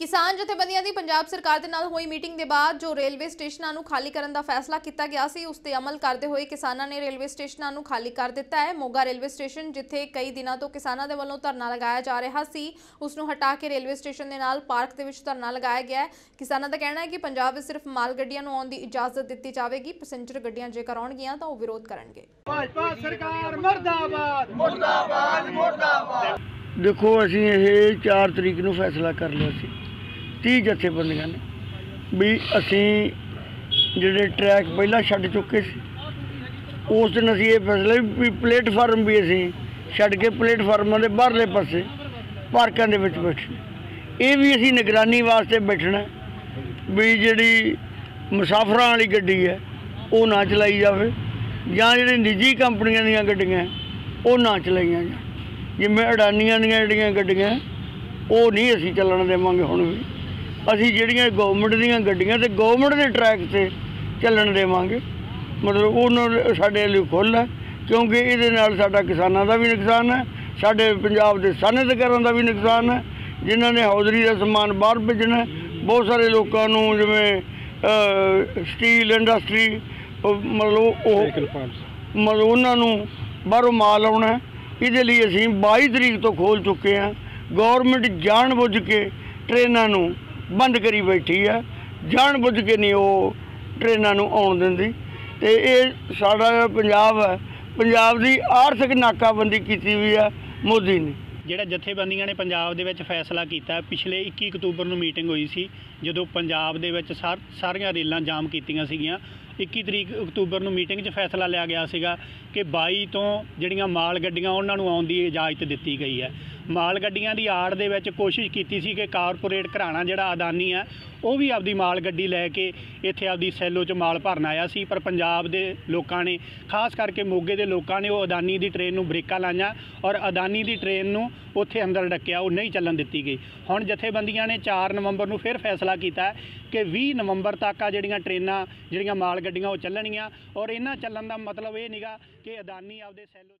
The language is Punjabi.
ਕਿਸਾਨ ਜਥੇਬੰਦੀਆਂ ਦੀ ਪੰਜਾਬ ਸਰਕਾਰ ਦੇ ਨਾਲ ਹੋਈ ਮੀਟਿੰਗ ਦੇ ਬਾਅਦ ਜੋ ਰੇਲਵੇ ਸਟੇਸ਼ਨਾਂ ਨੂੰ ਖਾਲੀ ਕਰਨ ਦਾ ਫੈਸਲਾ ਕੀਤਾ ਗਿਆ ਸੀ ਉਸ ਤੇ ਅਮਲ ਕਰਦੇ ਹੋਏ ਕਿਸਾਨਾਂ ਨੇ ਰੇਲਵੇ ਸਟੇਸ਼ਨਾਂ ਨੂੰ ਖਾਲੀ ਕਰ ਦਿੱਤਾ ਹੈ। ਮੋਗਾ ਰੇਲਵੇ ਸਟੇਸ਼ਨ ਜਿੱਥੇ ਕਈ ਦਿਨਾਂ ਤੋਂ ਕਿਸਾਨਾਂ ਦੇ ਵੱਲੋਂ ਧਰਨਾ ਲਗਾਇਆ ਜਾ ਰਿਹਾ ਸੀ ਉਸ ਨੂੰ ਹਟਾ ਕੇ ਰੇਲਵੇ ਸਟੇਸ਼ਨ ਦੇ ਨਾਲ ਪਾਰਕ ਦੇ ਵਿੱਚ ਧਰਨਾ ਲਗਾਇਆ ਗਿਆ ਹੈ। ਕਿਸਾਨਾਂ ਦਾ ਕਹਿਣਾ ਹੈ ਕਿ ਪੰਜਾਬ ਵਿੱਚ ਸਿਰਫ ਮਾਲ ਗੱਡੀਆਂ ਨੂੰ ਆਉਣ ਦੀ ਇਜਾਜ਼ਤ ਦਿੱਤੀ ਜਾਵੇਗੀ। ਪੈਸੇਂਜਰ ਗੱਡੀਆਂ ਜੇਕਰ ਆਉਣਗੀਆਂ ਤਾਂ ਉਹ ਵਿਰੋਧ ਕਰਨਗੇ। ਭਾਜਪਾ ਸਰਕਾਰ ਮਰਦਾਬਾਦ। ਦੇਖੋ ਅਸੀਂ ਇਹ 4 ਤਰੀਕ ਨੂੰ ਫੈਸਲਾ ਕਰ ਲਿਆ ਸੀ। 30 ਜਥੇਬੰਦੀਆਂ ਨੇ ਵੀ ਅਸੀਂ ਜਿਹੜੇ ਟਰੈਕ ਪਹਿਲਾਂ ਛੱਡ ਚੁੱਕੇ ਸੀ, ਉਸ ਦਿਨ ਅਸੀਂ ਇਹ ਫੈਸਲਾ ਵੀ ਪਲੇਟਫਾਰਮ ਵੀ ਅਸੀਂ ਛੱਡ ਕੇ ਪਲੇਟਫਾਰਮਾਂ ਦੇ ਬਾਹਰਲੇ ਪਾਸੇ ਪਾਰਕਾਂ ਦੇ ਵਿੱਚ ਬੈਠਣਾ ਇਹ ਵੀ ਅਸੀਂ ਨਿਗਰਾਨੀ ਵਾਸਤੇ ਬੈਠਣਾ ਵੀ ਜਿਹੜੀ ਮੁਸਾਫਰਾਂ ਵਾਲੀ ਗੱਡੀ ਹੈ, ਉਹ ਨਾ ਚਲਾਈ ਜਾਵੇ ਜਾਂ ਜਿਹੜੇ ਨਿੱਜੀ ਕੰਪਨੀਆਂ ਦੀਆਂ ਗੱਡੀਆਂ, ਉਹ ਨਾ ਚਲਾਈਆਂ ਜਾਣ। ਜਿਵੇਂ ਅਡਾਨੀਆਂ ਦੀਆਂ ਜਿਹੜੀਆਂ ਗੱਡੀਆਂ, ਉਹ ਨਹੀਂ ਅਸੀਂ ਚੱਲਣ ਦੇਵਾਂਗੇ ਹੁਣ ਵੀ। ਅਸੀਂ ਜਿਹੜੀਆਂ ਗਵਰਨਮੈਂਟ ਦੀਆਂ ਗੱਡੀਆਂ ਤੇ ਗਵਰਨਮੈਂਟ ਦੇ ਟਰੈਕ ਤੇ ਚੱਲਣ ਦੇਵਾਂਗੇ ਮਤਲਬ ਉਹਨਾਂ ਸਾਡੇ ਲਈ ਖੁੱਲ੍ਹ ਹੈ ਕਿਉਂਕਿ ਇਹਦੇ ਨਾਲ ਸਾਡਾ ਕਿਸਾਨਾਂ ਦਾ ਵੀ ਨੁਕਸਾਨ ਹੈ ਸਾਡੇ ਪੰਜਾਬ ਦੇ ਸਨਅਤਕਾਰਾਂ ਦਾ ਵੀ ਨੁਕਸਾਨ ਹੈ ਜਿਨ੍ਹਾਂ ਨੇ ਹੌਜ਼ਰੀ ਦਾ ਸਮਾਨ ਬਾਹਰ ਭੇਜਣਾ। ਬਹੁਤ ਸਾਰੇ ਲੋਕਾਂ ਨੂੰ ਜਿਵੇਂ ਸਟੀਲ ਇੰਡਸਟਰੀ ਮਤਲਬ ਉਹ ਮਤਲਬ ਉਹਨਾਂ ਨੂੰ ਬਾਹਰੋਂ ਮਾਲ ਆਉਣਾ। ਇਹਦੇ ਲਈ ਅਸੀਂ 22 ਤਰੀਕ ਤੋਂ ਖੋਲ ਚੁੱਕੇ ਹਾਂ ਗਵਰਨਮੈਂਟ ਜਾਣਬੁੱਝ ਕੇ ਟ੍ਰੇਨਾਂ ਨੂੰ ਬੰਦ ਕਰੀ ਬੈਠੀ ਹੈ ਜਾਣ ਬੁੱਝ ਕੇ ਨਹੀਂ ਉਹ ਟ੍ਰੇਨਾਂ ਨੂੰ ਆਉਣ ਦਿੰਦੀ। ਤੇ ਇਹ ਸਾਡਾ ਪੰਜਾਬ ਹੈ ਪੰਜਾਬ ਦੀ ਆਰਥਿਕ ਨਾਕਾਬੰਦੀ ਕੀਤੀ ਵੀ ਹੈ ਮੋਦੀ ਨੇ। ਜਿਹੜਾ ਜਥੇਬੰਦੀਆਂ ਨੇ ਪੰਜਾਬ ਦੇ ਵਿੱਚ ਫੈਸਲਾ ਕੀਤਾ, ਪਿਛਲੇ 21 ਅਕਤੂਬਰ ਨੂੰ ਮੀਟਿੰਗ ਹੋਈ ਸੀ, ਜਦੋਂ ਪੰਜਾਬ ਦੇ ਵਿੱਚ ਸਾਰ- ਸਾਰੀਆਂ ਰੇਲਾਂ ਜਾਮ ਕੀਤੀਆਂ ਸੀਗੀਆਂ। 21 ਤਰੀਕ ਅਕਤੂਬਰ ਨੂੰ ਮੀਟਿੰਗ 'ਚ ਫੈਸਲਾ ਲਿਆ ਗਿਆ ਸੀਗਾ ਕਿ 22 ਤੋਂ ਜਿਹੜੀਆਂ ਮਾਲ ਗੱਡੀਆਂ ਉਹਨਾਂ ਨੂੰ ਆਉਣ ਦੀ ਇਜਾਜ਼ਤ ਦਿੱਤੀ ਗਈ ਹੈ। ਮਾਲ ਗੱਡੀਆਂ ਦੀ ਆੜ ਦੇ ਵਿੱਚ ਕੋਸ਼ਿਸ਼ ਕੀਤੀ ਸੀ ਕਿ ਕਾਰਪੋਰੇਟ ਘਰਾਣਾ ਜਿਹੜਾ ਅਦਾਨੀ ਹੈ, ਉਹ ਵੀ ਆਪਦੀ ਮਾਲ ਗੱਡੀ ਲੈ ਕੇ ਇੱਥੇ ਆਪਦੀ ਸੈਲੋ 'ਚ ਮਾਲ ਭਰਨ ਆਇਆ ਸੀ, ਪਰ ਪੰਜਾਬ ਦੇ ਲੋਕਾਂ ਨੇ, ਖਾਸ ਕਰਕੇ ਮੋਗੇ ਦੇ ਲੋਕਾਂ ਨੇ ਉਹ ਅਦਾਨੀ ਦੀ ਟ੍ਰੇਨ ਨੂੰ ਬ੍ਰੇਕਾਂ ਲਾਈਆਂ ਔਰ ਅਦਾਨੀ ਦੀ ਟ੍ਰੇਨ ਨੂੰ ਉੱਥੇ ਅੰਦਰ ਡੱਕਿਆ, ਉਹ ਨਹੀਂ ਚੱਲਣ ਦਿੱਤੀ ਗਈ। ਹੁਣ ਜਥੇਬੰਦੀਆਂ ਨੇ 4 ਨਵੰਬਰ ਨੂੰ ਫਿਰ ਫੈਸਲਾ ਕੀਤਾ ਕਿ 20 ਨਵੰਬਰ ਤੱਕ ਆ ਜਿਹੜੀਆਂ ਟ੍ਰੇਨਾਂ, ਜਿਹੜੀਆਂ ਮਾਲ ਗੱਡੀਆਂ ਉਹ ਚੱਲਣਗੀਆਂ ਔਰ ਇਹਨਾਂ ਚੱਲਣ ਦਾ ਮਤਲਬ ਇਹ ਨਹੀਂਗਾ ਕਿ ਅਦਾਨੀ ਆਪਦੇ ਸੈਲੋ